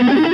Thank you.